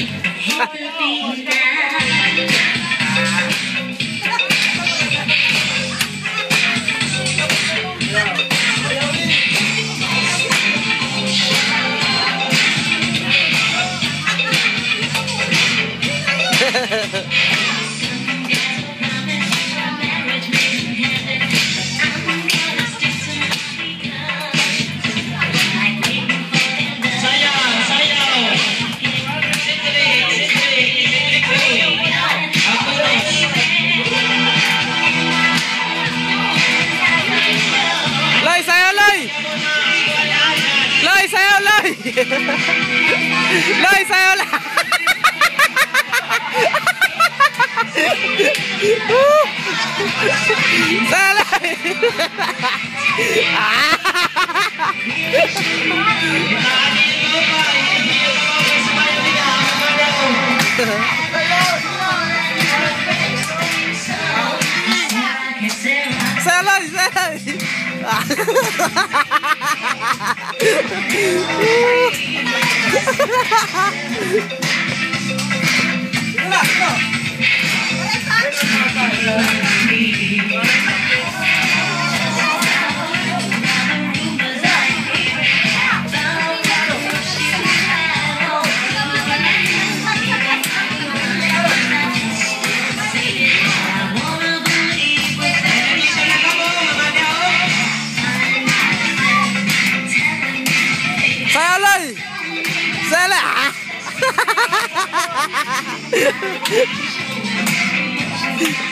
Happy birthday. Lagi. Lai saya lah. Saya Let's go. Ba lây Xe lạ